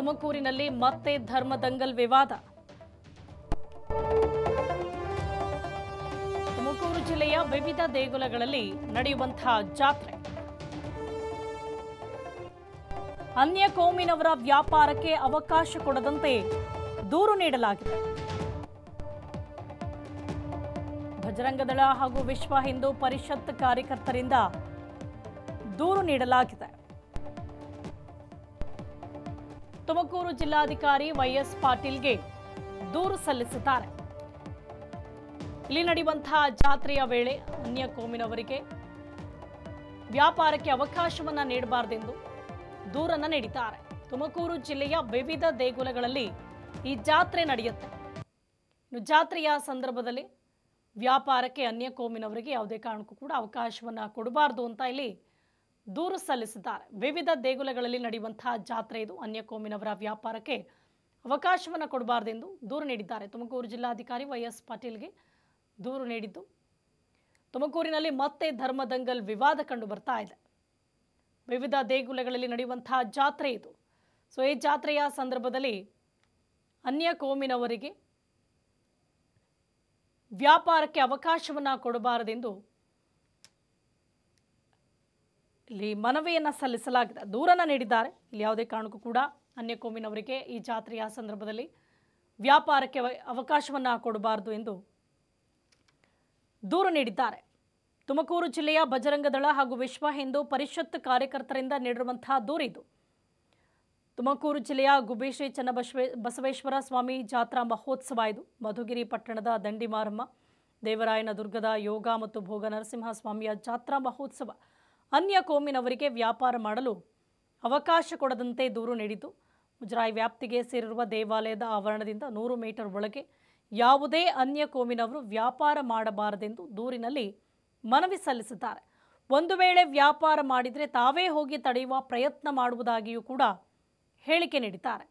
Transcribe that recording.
ತುಮಕೂರಿನಲ್ಲಿ ಮತ್ತೆ ಧರ್ಮದಂಗಲ್ ವಿವಾದ. ತುಮಕೂರು ಜಿಲ್ಲೆಯ ವಿವಿಧ ದೇಗುಲಗಳಲ್ಲಿ ನಡೆಯುವಂತಹ ಜಾತ್ರೆ. ಅನ್ಯ ಕೋಮಿನವರ ವ್ಯಾಪಾರಕ್ಕೆ ಅವಕಾಶ ಕೊಡದಂತೆ ದೂರು ನೀಡಲಾಗಿದೆ. ಭಜರಂಗದಳ ಹಾಗೂ ವಿಶ್ವ ಹಿಂದೂ ಪರಿಷತ್ ಕಾರ್ಯಕರ್ತರಿಂದ ದೂರು ನೀಡಲಾಗಿದೆ. ತುಮಕೂರು ಜಿಲ್ಲಾಧಿಕಾರಿ ವೈಎಸ್ ಪಾಟೀಲ್ಗೆ ದೂರು ಸಲ್ಲಿಸಿದ್ದಾರೆ. ಇಲ್ಲಿ ನಡೆಯುವಂತಹ ಜಾತ್ರೆಯ ವೇಳೆ ಅನ್ಯ ಕೋಮಿನವರಿಗೆ ವ್ಯಾಪಾರಕ್ಕೆ ಅವಕಾಶವನ್ನ ನೀಡಬಾರದೆಂದು ದೂರನ್ನ ನೀಡಿದ್ದಾರೆ. ತುಮಕೂರು ಜಿಲ್ಲೆಯ ವಿವಿಧ ದೇಗುಲಗಳಲ್ಲಿ ಈ ಜಾತ್ರೆ ನಡೆಯುತ್ತೆ. ಜಾತ್ರೆಯ ಸಂದರ್ಭದಲ್ಲಿ ವ್ಯಾಪಾರಕ್ಕೆ ಅನ್ಯ ಕೋಮಿನವರಿಗೆ ಯಾವುದೇ ಕಾರಣಕ್ಕೂ ಕೂಡ ಅವಕಾಶವನ್ನ ಕೊಡಬಾರದು ಅಂತ ಇಲ್ಲಿ ದೂರು ಸಲ್ಲಿಸಿದ್ದಾರೆ. ವಿವಿಧ ದೇಗುಲಗಳಲ್ಲಿ ನಡೆಯುವಂತಹ ಜಾತ್ರೆ ಇದು. ಅನ್ಯ ಕೋಮಿನವರ ವ್ಯಾಪಾರಕ್ಕೆ ಅವಕಾಶವನ್ನು ಕೊಡಬಾರದೆಂದು ದೂರು ನೀಡಿದ್ದಾರೆ. ತುಮಕೂರು ಜಿಲ್ಲಾಧಿಕಾರಿ ವೈಎಸ್ ಪಾಟೀಲ್ಗೆ ದೂರು ನೀಡಿದ್ದು, ತುಮಕೂರಿನಲ್ಲಿ ಮತ್ತೆ ಧರ್ಮದಂಗಲ್ ವಿವಾದ ಕಂಡು ಬರ್ತಾ ಇದೆ. ವಿವಿಧ ದೇಗುಲಗಳಲ್ಲಿ ನಡೆಯುವಂತಹ ಜಾತ್ರೆ ಇದು. ಸೊ, ಈ ಜಾತ್ರೆಯ ಸಂದರ್ಭದಲ್ಲಿ ಅನ್ಯ ಕೋಮಿನವರಿಗೆ ವ್ಯಾಪಾರಕ್ಕೆ ಅವಕಾಶವನ್ನು ಕೊಡಬಾರದೆಂದು ಇಲ್ಲಿ ಮನವಿಯನ್ನು ಸಲ್ಲಿಸಲಾಗಿದೆ. ದೂರನ್ನು ನೀಡಿದ್ದಾರೆ. ಇಲ್ಲಿ ಯಾವುದೇ ಕಾರಣಕ್ಕೂ ಕೂಡ ಅನ್ಯ ಕೋಮಿನವರಿಗೆ ಈ ಜಾತ್ರೆಯ ಸಂದರ್ಭದಲ್ಲಿ ವ್ಯಾಪಾರಕ್ಕೆ ಅವಕಾಶವನ್ನ ಕೊಡಬಾರದು ಎಂದು ದೂರು ನೀಡಿದ್ದಾರೆ. ತುಮಕೂರು ಜಿಲ್ಲೆಯ ಬಜರಂಗದಳ ಹಾಗೂ ವಿಶ್ವ ಹಿಂದೂ ಪರಿಷತ್ ಕಾರ್ಯಕರ್ತರಿಂದ ನೀಡಿರುವಂತಹ ದೂರಿದು. ತುಮಕೂರು ಜಿಲ್ಲೆಯ ಗುಬ್ಬಿಶ್ರೀ ಶ್ರೀ ಚನ್ನಬಸವೇ, ಬಸವೇಶ್ವರ ಸ್ವಾಮಿ ಜಾತ್ರಾ ಮಹೋತ್ಸವ ಇದು. ಮಧುಗಿರಿ ಪಟ್ಟಣದ ದಂಡಿಮಾರಮ್ಮ, ದೇವರಾಯನ ದುರ್ಗದ ಯೋಗ ಮತ್ತು ಭೋಗ ನರಸಿಂಹ ಸ್ವಾಮಿಯ ಜಾತ್ರಾ ಮಹೋತ್ಸವ. ಅನ್ಯ ಕೋಮಿನವರಿಗೆ ವ್ಯಾಪಾರ ಮಾಡಲು ಅವಕಾಶ ಕೊಡದಂತೆ ದೂರು ನೀಡಿದ್ದು ಮುಜರಾಯಿ ವ್ಯಾಪ್ತಿಗೆ ಸೇರಿರುವ ದೇವಾಲಯದ ಆವರಣದಿಂದ ನೂರು ಮೀಟರ್ ಒಳಗೆ ಯಾವುದೇ ಅನ್ಯ ಕೋಮಿನವರು ವ್ಯಾಪಾರ ಮಾಡಬಾರದೆಂದು ದೂರಿನಲ್ಲಿ ಮನವಿ ಸಲ್ಲಿಸಿದ್ದಾರೆ. ಒಂದು ವೇಳೆ ವ್ಯಾಪಾರ ಮಾಡಿದರೆ ತಾವೇ ಹೋಗಿ ತಡೆಯುವ ಪ್ರಯತ್ನ ಮಾಡುವುದಾಗಿಯೂ ಕೂಡ ಹೇಳಿಕೆ ನೀಡಿದ್ದಾರೆ.